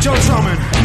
Joe Drummond.